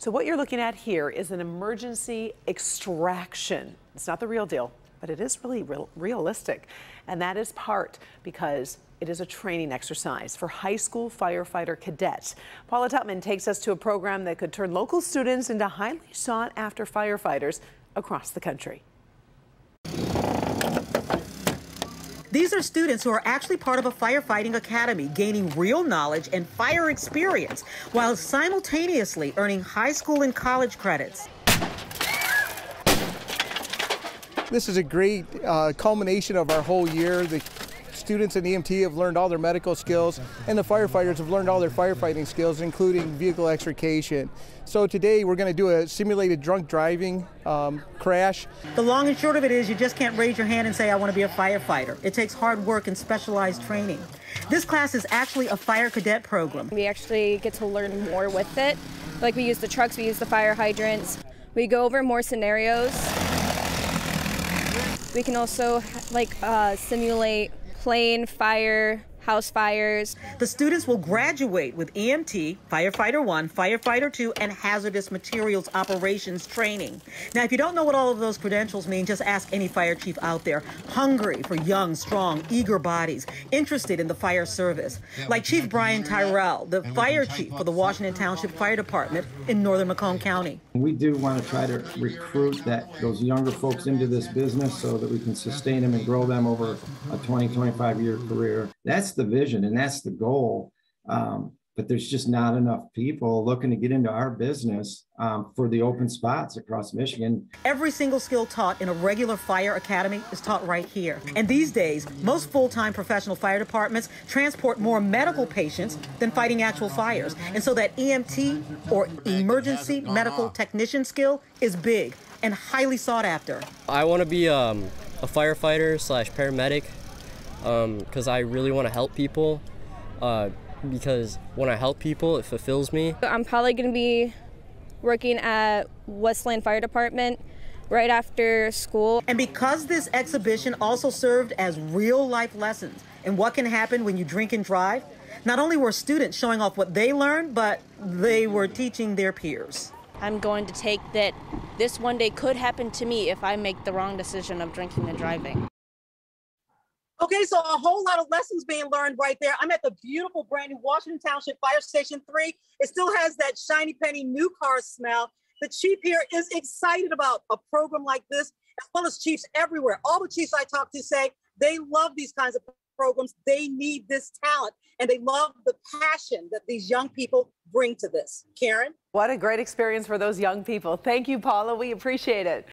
So what you're looking at here is an emergency extraction. It's not the real deal, but it is really real, realistic. And that is part because it is a training exercise for high school firefighter cadets. Paula Tutman takes us to a program that could turn local students into highly sought after firefighters across the country. These are students who are actually part of a firefighting academy, gaining real knowledge and fire experience while simultaneously earning high school and college credits. This is a great uh, culmination of our whole year. The students in EMT have learned all their medical skills, and the firefighters have learned all their firefighting skills, including vehicle extrication. So today we're going to do a simulated drunk driving um, crash. The long and short of it is you just can't raise your hand and say, I want to be a firefighter. It takes hard work and specialized training. This class is actually a fire cadet program. We actually get to learn more with it. Like we use the trucks, we use the fire hydrants. We go over more scenarios. We can also like uh, simulate plane fire, house fires. The students will graduate with EMT, Firefighter 1, Firefighter 2, and Hazardous Materials Operations training. Now, if you don't know what all of those credentials mean, just ask any fire chief out there. Hungry for young, strong, eager bodies, interested in the fire service. Like Chief Brian Tyrell, the fire chief for the Washington Township Fire Department in northern Macomb County. We do want to try to recruit that those younger folks into this business so that we can sustain them and grow them over a 20, 25 year career. That's the vision and that's the goal. Um, but there's just not enough people looking to get into our business um, for the open spots across Michigan. Every single skill taught in a regular fire academy is taught right here. And these days, most full time professional fire departments transport more medical patients than fighting actual fires. And so that EMT or emergency medical technician skill is big and highly sought after. I want to be um, a firefighter slash paramedic because um, I really want to help people. Uh, because when I help people, it fulfills me. I'm probably going to be working at Westland Fire Department right after school. And because this exhibition also served as real life lessons in what can happen when you drink and drive, not only were students showing off what they learned, but they were teaching their peers. I'm going to take that this one day could happen to me if I make the wrong decision of drinking and driving. Okay, so a whole lot of lessons being learned right there. I'm at the beautiful brand new Washington Township Fire Station 3. It still has that shiny penny new car smell. The chief here is excited about a program like this, as well as chiefs everywhere. All the chiefs I talk to say they love these kinds of programs. They need this talent and they love the passion that these young people bring to this. Karen? What a great experience for those young people. Thank you, Paula. We appreciate it.